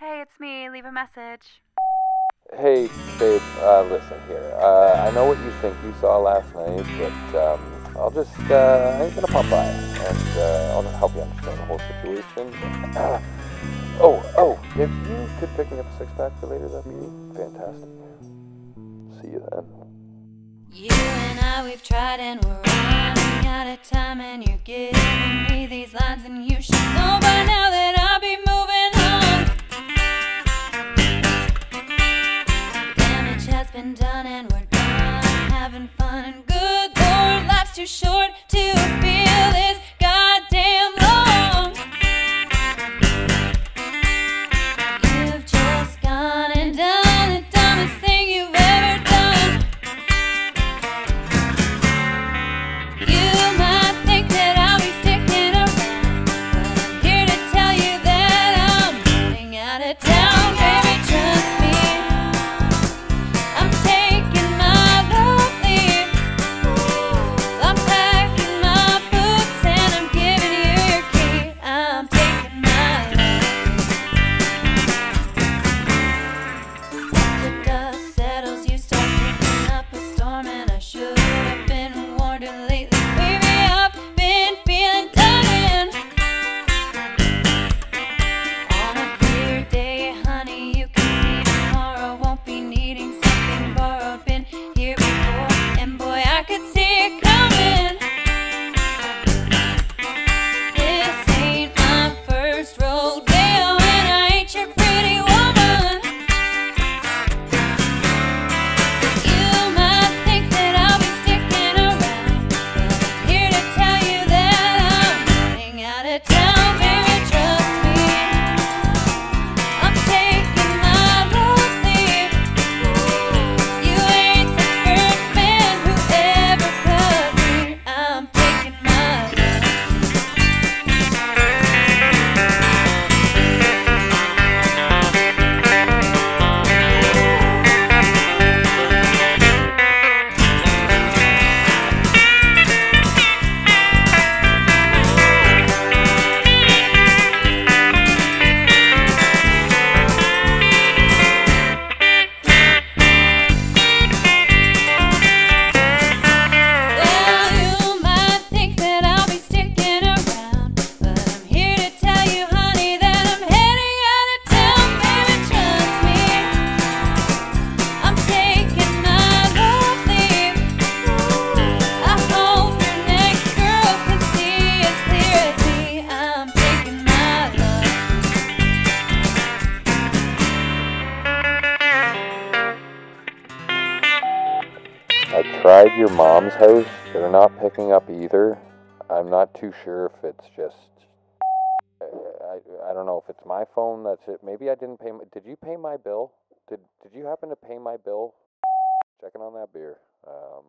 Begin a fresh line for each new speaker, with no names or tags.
Hey, it's me. Leave a message.
Hey, babe, uh, listen here. Uh, I know what you think you saw last night, but um, I'll just, uh, I ain't gonna pop by, and uh, I'll help you understand the whole situation. oh, oh, if you could pick me up a six pack for later, that'd be fantastic. See you then.
You and I, we've tried and we're running out of time, and you're giving me these lines, and you been done, and we're done having fun. Good Lord, life's too short to feel I
tried your mom's house. They're not picking up either. I'm not too sure if it's just. I, I, don't know if it's my phone. That's it. Maybe I didn't pay. My, did you pay my bill? Did Did you happen to pay my bill? Checking on that beer. Um,